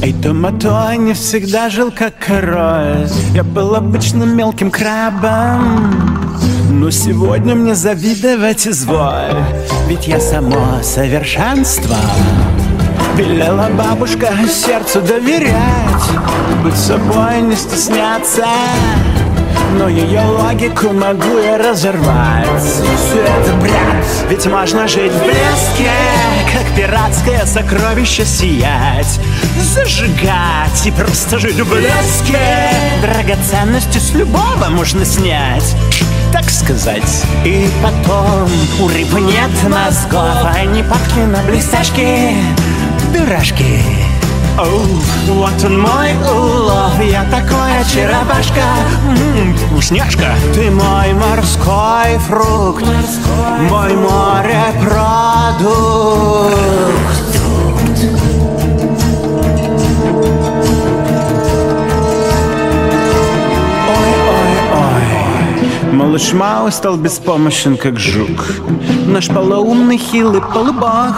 Эй, Томато не всегда жил как король. Я был обычным мелким крабом. Но сегодня мне завидовать изволь Ведь я само совершенство. Велела бабушка сердцу доверять. Быть собой не стесняться. Но ее логику могу я разорвать. Все ведь можно жить в блеске Как пиратское сокровище сиять Зажигать и просто жить в блеске. Драгоценности с любого можно снять так сказать. И потом у рыб нет мозгов Они падки на блестяшки, дурашки. Оу, вот он мой улов Я такой очаровашка Вкусняшка. Ты мой морской фрукт Мой морепродукт. Ой-ой-ой Малыш Мао стал беспомощен, как жук. Наш полоумный хилый полубог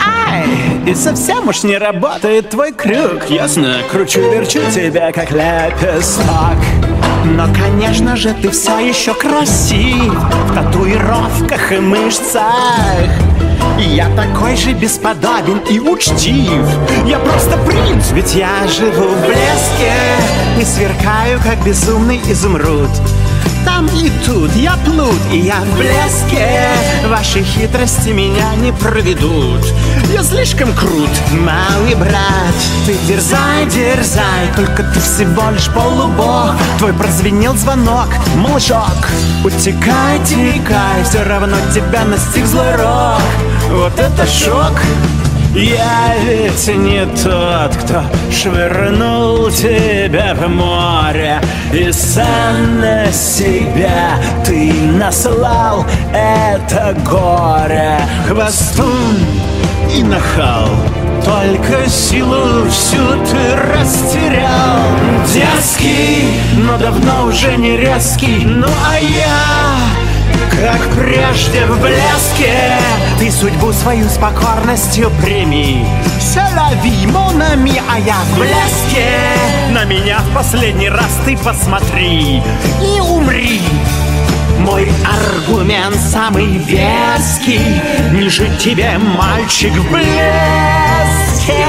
Ай, и совсем уж не работает твой крюк. Ясно, кручу-верчу тебя, как лепесток но, конечно же, ты все еще красив. В татуировках и мышцах. Я такой же бесподобен и учтив. Я просто принц, ведь я живу в блеске. И сверкаю, как безумный изумруд там и тут я плут, и я в блеске. Ваши хитрости меня не проведут. Я слишком крут, малый брат. Ты дерзай, дерзай, только ты всего лишь полубог. Твой прозвенел звонок, малышок Утекай, текай, все равно тебя настиг злой рок. Вот это шок! Я ведь не тот, кто швырнул тебя в море. И сам на себя ты наслал это горе. Хвостун и нахал. Только силу всю ты растерял. Дерзкий, но давно уже не резкий. Ну а я как прежде в блеске. Ты судьбу свою с покорностью прими. Селяви, монами, а я в блеске. На меня в последний раз ты посмотри И умри. Мой аргумент самый веский. Жить тебе, мальчик, в блеске